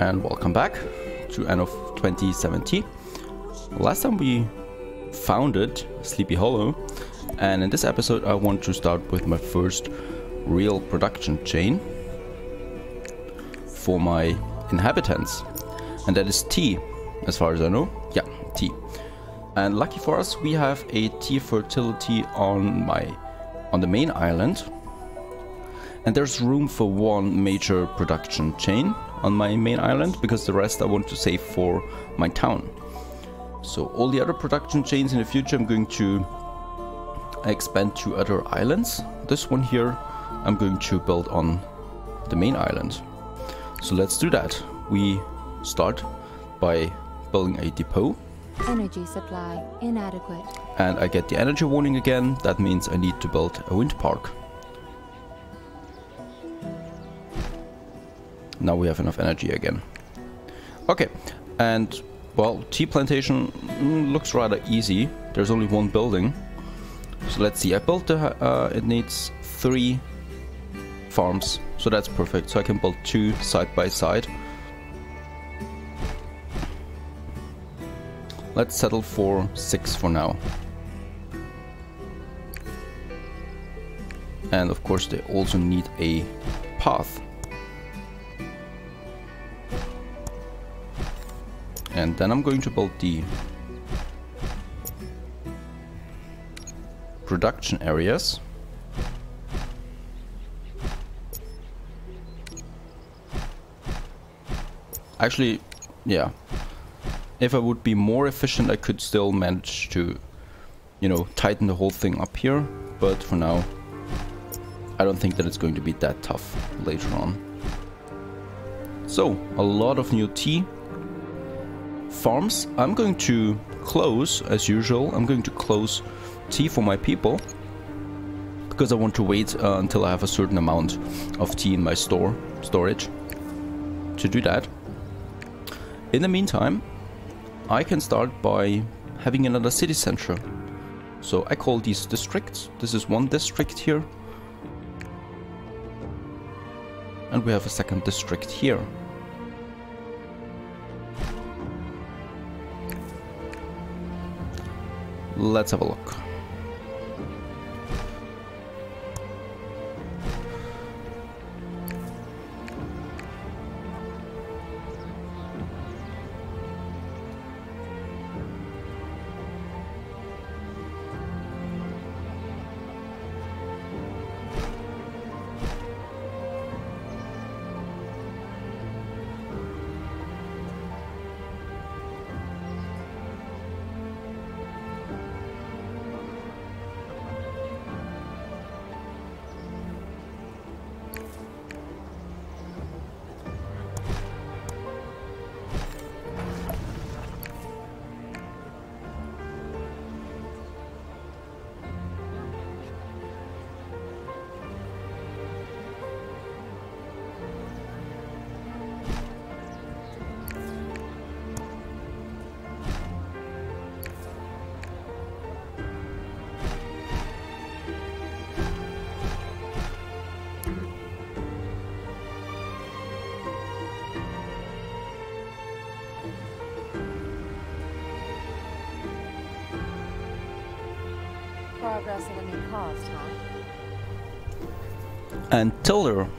and welcome back to end of 2017. Last time we founded Sleepy Hollow and in this episode I want to start with my first real production chain for my inhabitants and that is tea as far as I know. Yeah, tea. And lucky for us we have a tea fertility on my on the main island and there's room for one major production chain on my main island because the rest I want to save for my town. So all the other production chains in the future I'm going to expand to other islands. This one here I'm going to build on the main island. So let's do that. We start by building a depot. Energy supply inadequate. And I get the energy warning again. That means I need to build a wind park. Now we have enough energy again. Okay, and well, tea plantation mm, looks rather easy. There's only one building. So let's see, I built the, uh, it needs three farms. So that's perfect. So I can build two side by side. Let's settle for six for now. And of course they also need a path. And then I'm going to build the production areas. Actually, yeah. If I would be more efficient, I could still manage to, you know, tighten the whole thing up here. But for now, I don't think that it's going to be that tough later on. So, a lot of new tea farms. I'm going to close, as usual, I'm going to close tea for my people. Because I want to wait uh, until I have a certain amount of tea in my store storage to do that. In the meantime, I can start by having another city center. So I call these districts. This is one district here. And we have a second district here. Let's have a look. Progress cost, huh? And Tilda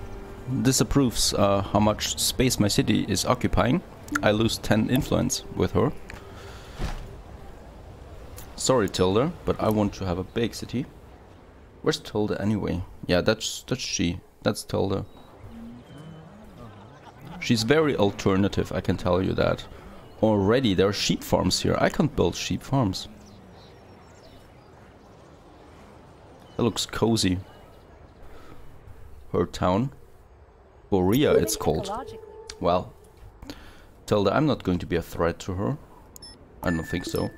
disapproves uh, how much space my city is occupying. I lose 10 influence with her. Sorry Tilda, but I want to have a big city. Where's Tilda anyway? Yeah, that's that's she. That's Tilda. She's very alternative, I can tell you that. Already there are sheep farms here. I can't build sheep farms. That looks cozy. Her town. Borea it's called. Well, Tilda, I'm not going to be a threat to her. I don't think so.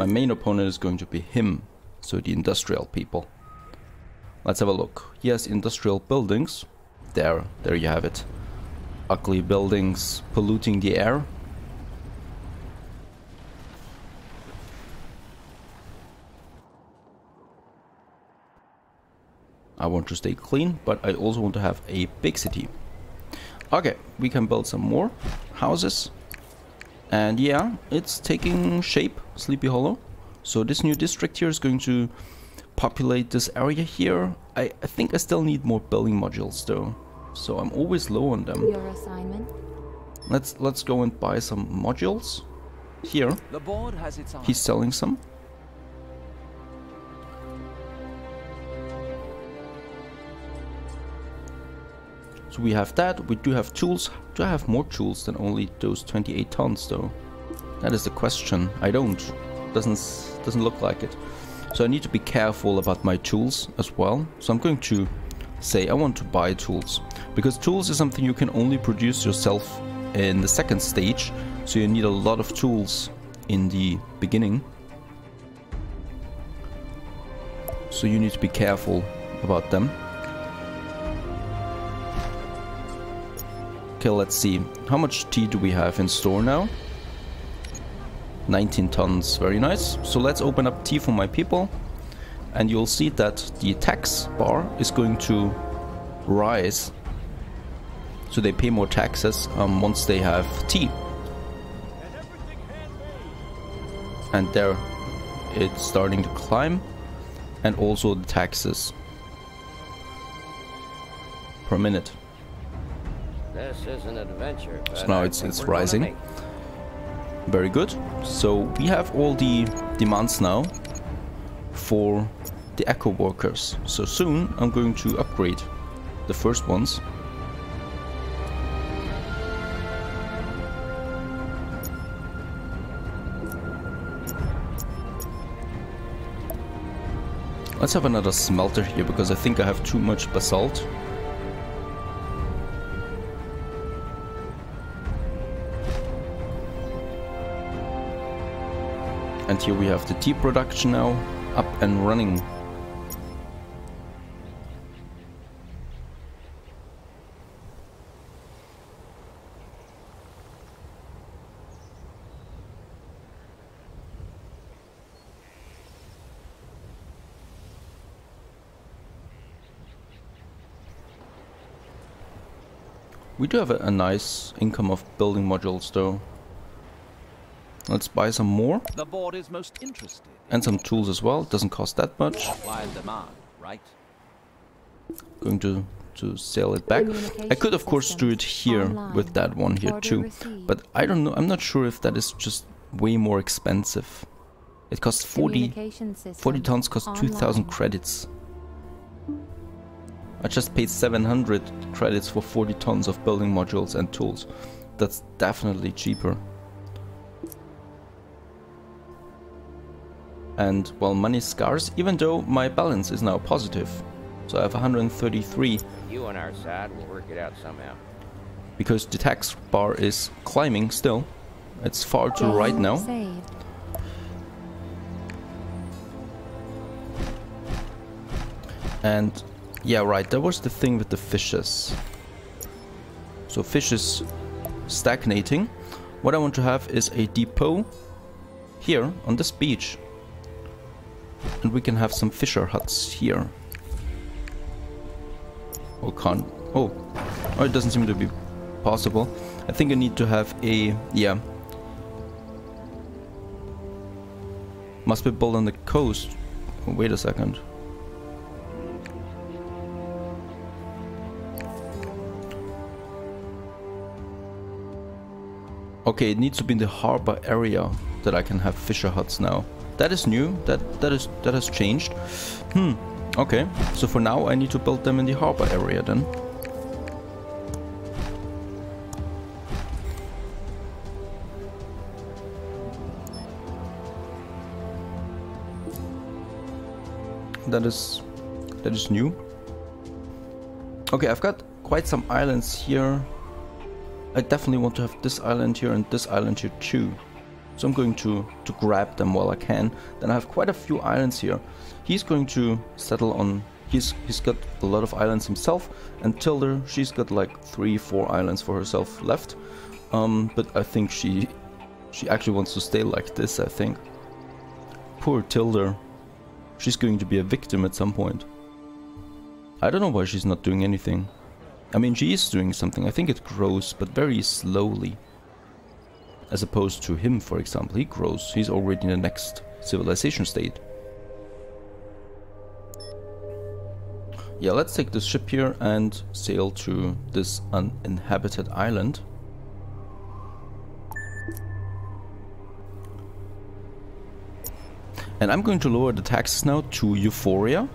My main opponent is going to be him, so the industrial people. Let's have a look. Yes, industrial buildings. There, there you have it. Ugly buildings polluting the air. I want to stay clean, but I also want to have a big city. Okay, we can build some more houses. And yeah, it's taking shape, Sleepy Hollow. So this new district here is going to populate this area here. I, I think I still need more building modules though. So I'm always low on them. Your assignment. Let's let's go and buy some modules. Here, The board has its he's selling some. So we have that, we do have tools. Do I have more tools than only those 28 tons though? That is the question. I don't. Doesn't doesn't look like it. So I need to be careful about my tools as well. So I'm going to say I want to buy tools. Because tools is something you can only produce yourself in the second stage. So you need a lot of tools in the beginning. So you need to be careful about them. Okay, let's see. How much tea do we have in store now? 19 tons, very nice. So let's open up tea for my people. And you'll see that the tax bar is going to rise. So they pay more taxes um, once they have tea. And there it's starting to climb. And also the taxes per minute. This is an adventure. So now it's it's rising. Very good. So we have all the demands now for the eco workers. So soon I'm going to upgrade the first ones. Let's have another smelter here because I think I have too much basalt. And here we have the tea production now up and running. We do have a, a nice income of building modules though. Let's buy some more The board is most interested. and some tools as well. Doesn't cost that much. Supply demand, right? Going to to sell it back. I could of course do it here with that one here too, but I don't know. I'm not sure if that is just way more expensive. It costs 40 40 tons cost 2000 credits. I just paid 700 credits for 40 tons of building modules and tools. That's definitely cheaper. And well, money is scarce, even though my balance is now positive. So I have 133 You on our side, we'll work it out somehow. because the tax bar is climbing still. It's far to the right now. Saved. And yeah, right, that was the thing with the fishes. So fishes stagnating. What I want to have is a depot here on this beach. And we can have some fisher huts here. Oh, can't. Oh, oh, it doesn't seem to be possible. I think I need to have a, yeah. Must be built on the coast. Oh, wait a second. Okay, it needs to be in the harbor area that I can have fisher huts now. That is new. That that is that has changed. Hmm. Okay. So for now I need to build them in the harbor area then. That is that is new. Okay, I've got quite some islands here. I definitely want to have this island here and this island here too. So I'm going to, to grab them while I can. Then I have quite a few islands here. He's going to settle on... He's, he's got a lot of islands himself. And Tilda, she's got like three, four islands for herself left. Um, but I think she she actually wants to stay like this, I think. Poor Tilda. She's going to be a victim at some point. I don't know why she's not doing anything. I mean, she is doing something. I think it grows, but very slowly. As opposed to him, for example, he grows. He's already in the next civilization state. Yeah, let's take this ship here and sail to this uninhabited island. And I'm going to lower the taxes now to Euphoria.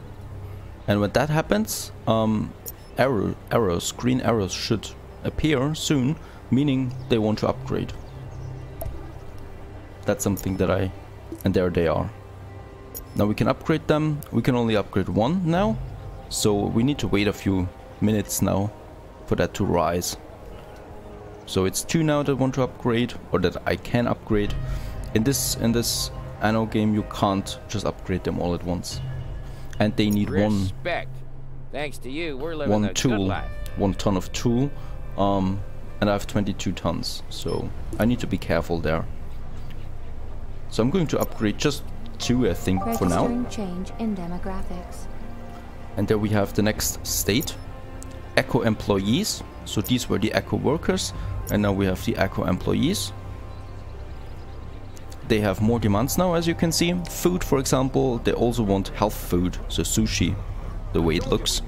And when that happens, um, arrow, arrows, green arrows should appear soon, meaning they want to upgrade. That's something that I... And there they are. Now we can upgrade them. We can only upgrade one now. So we need to wait a few minutes now for that to rise. So it's two now that want to upgrade, or that I can upgrade. In this in this Anno game, you can't just upgrade them all at once, and they need one Thanks to you, we're living one tool, life. one ton of tool, um, and I have 22 tons, so I need to be careful there. So I'm going to upgrade just two, I think, for now. Change in demographics. And there we have the next state. Eco employees. So these were the Eco workers. And now we have the Eco employees. They have more demands now, as you can see. Food, for example, they also want health food. So sushi, the way it looks.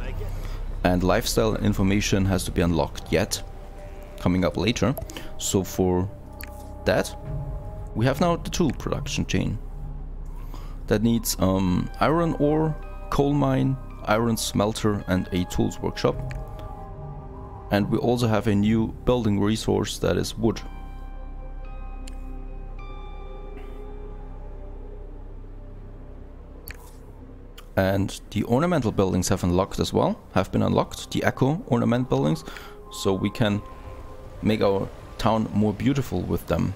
And lifestyle information has to be unlocked yet. Coming up later. So for that, we have now the tool production chain. That needs um, iron ore, coal mine, iron smelter and a tools workshop. And we also have a new building resource that is wood. And the ornamental buildings have unlocked as well, have been unlocked, the eco ornament buildings, so we can make our town more beautiful with them.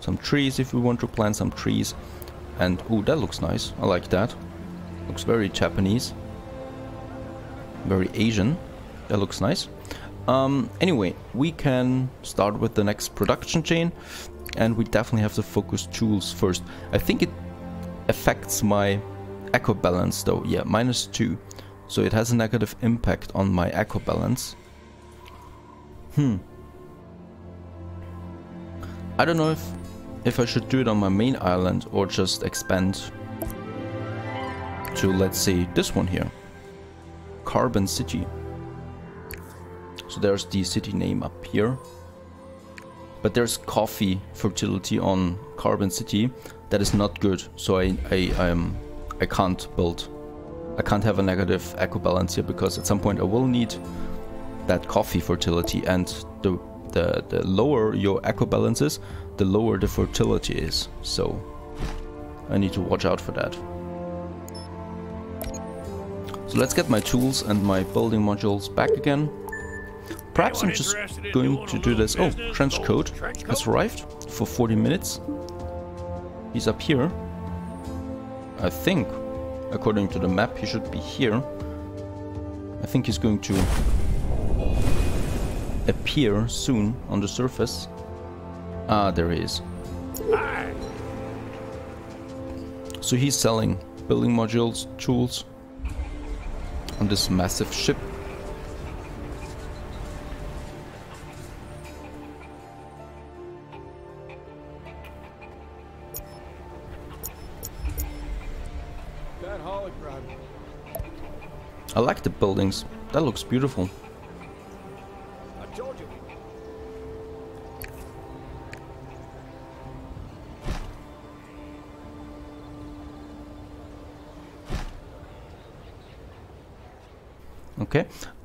Some trees if we want to plant some trees. And oh, that looks nice. I like that. Looks very Japanese. Very Asian. That looks nice. Um, anyway, we can start with the next production chain. And we definitely have to focus tools first. I think it affects my eco balance though. Yeah, minus 2. So it has a negative impact on my eco balance. Hmm. I don't know if if I should do it on my main island or just expand to, let's say, this one here. Carbon City. So there's the city name up here. But there's coffee fertility on Carbon City that is not good. So I, I, um, I can't build. I can't have a negative eco balance here because at some point I will need that coffee fertility and the the, the lower your eco balance is, the lower the fertility is. So I need to watch out for that. So let's get my tools and my building modules back again. Perhaps I'm just going to do this. Oh, trench coat has arrived for 40 minutes. He's up here. I think, according to the map, he should be here. I think he's going to appear soon on the surface. Ah, there he is. So he's selling building modules, tools on this massive ship. I like the buildings. That looks beautiful.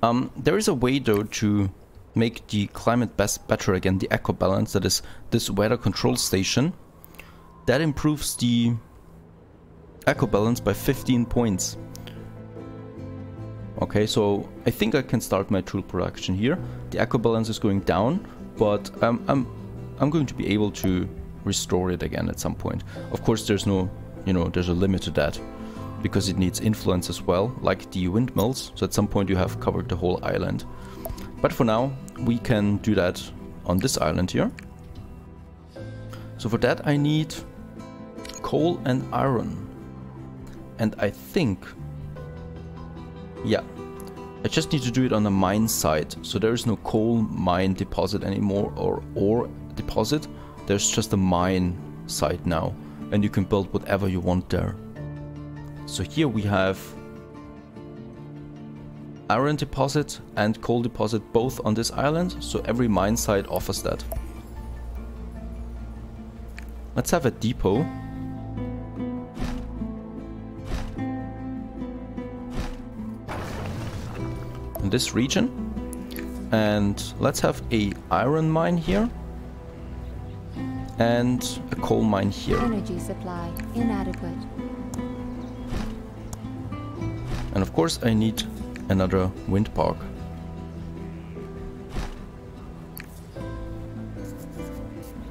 Um, there is a way though to make the climate best better again, the eco balance. That is this weather control station. That improves the eco balance by 15 points. Okay, so I think I can start my tool production here. The eco balance is going down, but um, I'm I'm going to be able to restore it again at some point. Of course, there's no, you know, there's a limit to that because it needs influence as well, like the windmills. So at some point you have covered the whole island. But for now, we can do that on this island here. So for that I need coal and iron. And I think, yeah, I just need to do it on the mine side. So there is no coal mine deposit anymore or ore deposit. There's just a mine site now. And you can build whatever you want there. So here we have iron deposit and coal deposit both on this island. So every mine site offers that. Let's have a depot. In this region. And let's have a iron mine here. And a coal mine here. Energy supply inadequate. And of course I need another wind park.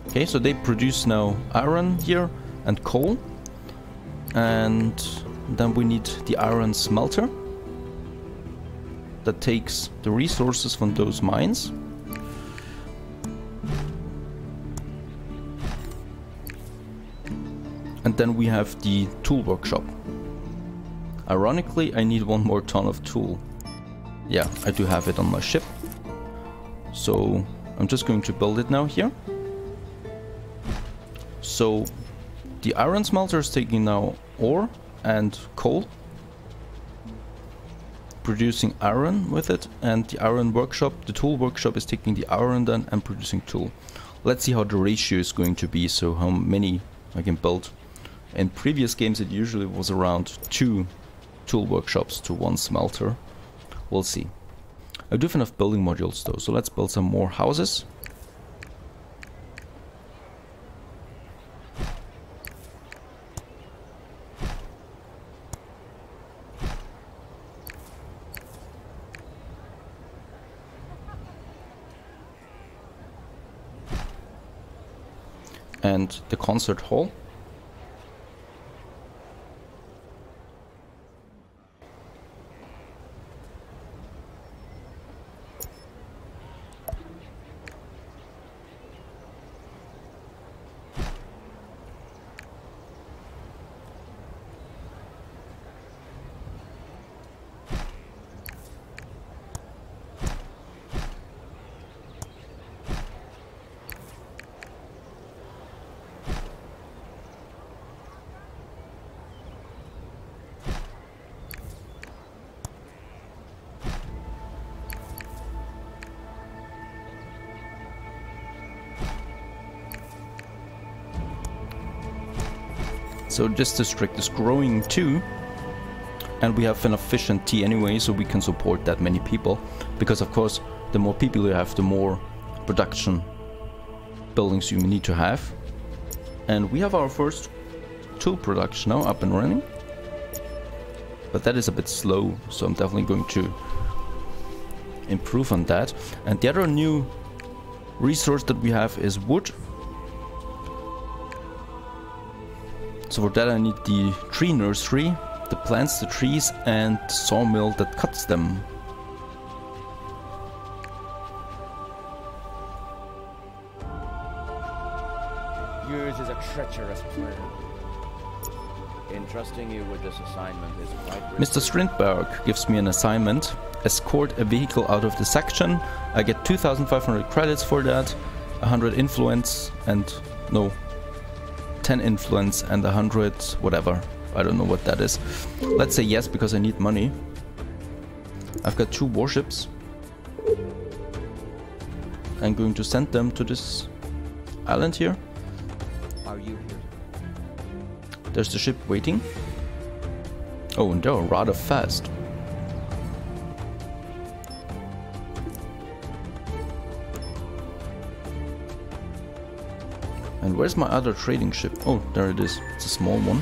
Okay, so they produce now iron here and coal. And then we need the iron smelter that takes the resources from those mines. And then we have the tool workshop. Ironically, I need one more ton of tool. Yeah, I do have it on my ship. So I'm just going to build it now here. So the iron smelter is taking now ore and coal. Producing iron with it and the iron workshop, the tool workshop is taking the iron then and producing tool. Let's see how the ratio is going to be, so how many I can build. In previous games it usually was around two tool workshops to one smelter. We'll see. I do have enough building modules though, so let's build some more houses. And the concert hall. So this district is growing too. And we have an efficient tea anyway, so we can support that many people. Because of course, the more people you have, the more production buildings you need to have. And we have our first tool production now up and running. But that is a bit slow, so I'm definitely going to improve on that. And the other new resource that we have is wood. So for that I need the tree nursery that plants the trees and the sawmill that cuts them. Yours is a treacherous plan. Entrusting you with this assignment is quite Mr. Strindberg gives me an assignment. Escort a vehicle out of the section. I get 2500 credits for that, 100 influence and no 10 influence and 100 whatever. I don't know what that is. Let's say yes because I need money. I've got two warships. I'm going to send them to this island here. Are you here? There's the ship waiting. Oh, and they're rather fast. Where's my other trading ship? Oh, there it is. It's a small one.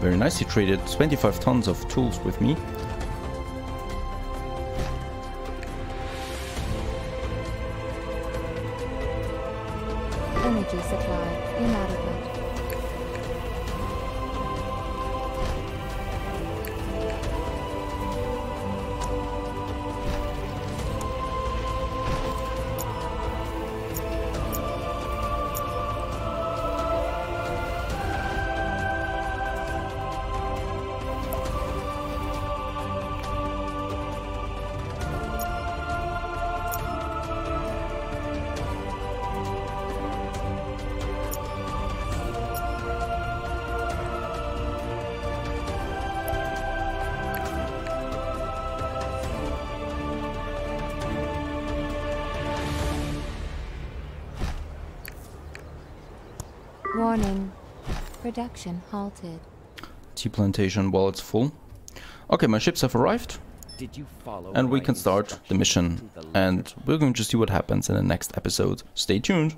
Very nice, he traded 25 tons of tools with me. Warning. Production halted. Tea plantation while it's full. Okay, my ships have arrived, Did you follow and we can start the mission. the? And we're going to see what happens in the next episode. Stay tuned.